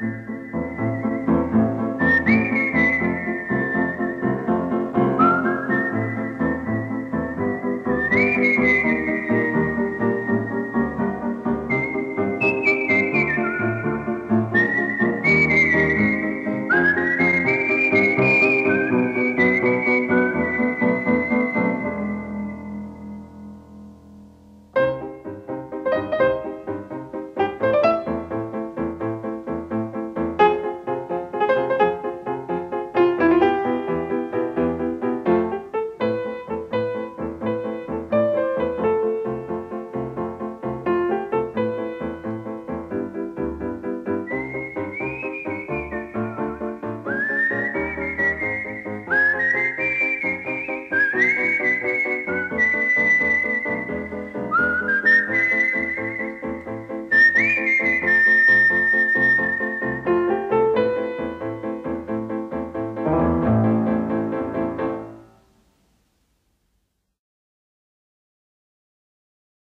Música